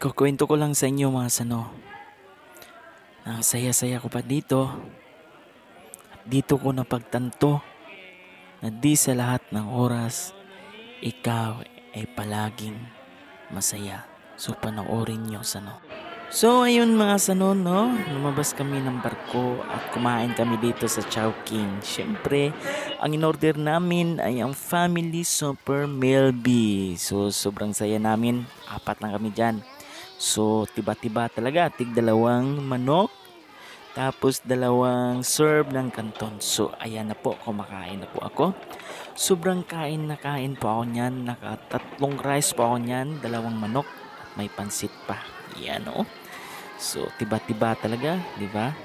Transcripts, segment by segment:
Kukwento ko lang sa inyo mga sano. Ang saya-saya ko pa dito. Dito ko napagtanto na di sa lahat ng oras, ikaw ay palaging masaya. So panoorin nyo sano. So ayun mga sano no, lumabas kami ng barko at kumain kami dito sa Chowking. Siyempre, ang in-order namin ay ang Family Super Melby. So sobrang saya namin, apat lang kami dyan. So tiba-tiba talaga, tig dalawang manok, tapos dalawang serve ng kanton. So ayan na po, kumakain na po ako. Sobrang kain na kain po ako niyan. Nakatatlong rice po ako niyan, dalawang manok at may pansit pa. Yan oh. So tiba-tiba talaga, di ba?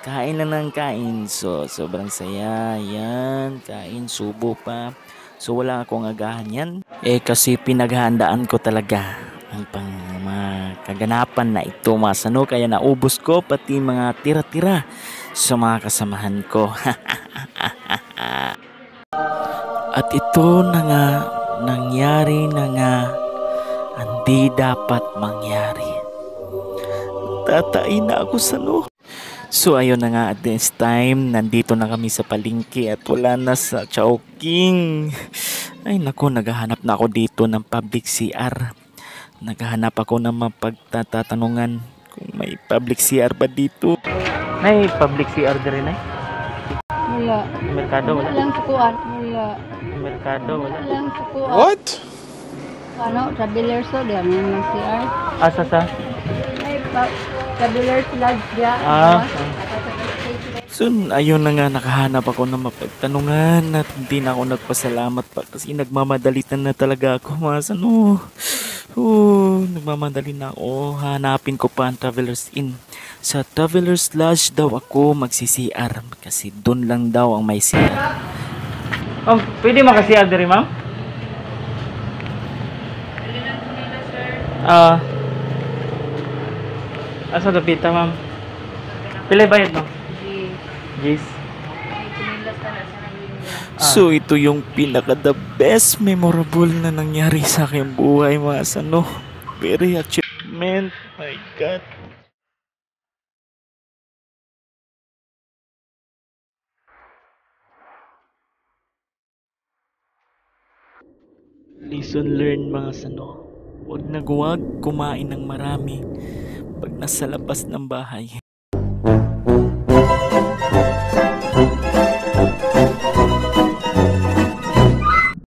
Kain lang ng kain. So sobrang saya. Yan, kain, subo pa. So wala akong agahan yan. Eh kasi pinaghandaan ko talaga ang pang kaganapan na ito masano kaya naubos ko pati mga tira-tira sa mga kasamahan ko. At ito na nga nangyari na nga hindi dapat mangyari. Tatain na ako sa no. So ayun na nga at this time, nandito na kami sa palingki at wala na sa Chowking. Ay nako, naghahanap na ako dito ng public CR. Naghahanap ako ng mapagtatanungan kung may public CR ba dito. May public CR din eh? Wala. Merkado Walang sukuan. Wala. Merkado Walang sukuan. What? Ano, sa Billerso, diyan yung CR. Asa sa? Ay, pa, Billers Lodge diyan. Ah. So, ayun na nga, nakahanap ako ng mapagtanungan at hindi na ako nagpasalamat pa kasi nagmamadalitan na talaga ako, mas ano. Oh, nagmamadali na ako. Hanapin ko pa ang Traveler's Inn. Sa Traveler's Lodge daw ako magsi-CR kasi doon lang daw ang may CR. Ma'am, pwede makasi-CR diri, ma'am? Ah. asa dapita, ma'am? Pila bayad, ma'am? Yes. So ito yung pinaka the best memorable na nangyari sa aking buhay mga sano. Very achievement. My God. Lesson learned mga sano. Huwag na huwag kumain ng marami pag nasa labas ng bahay.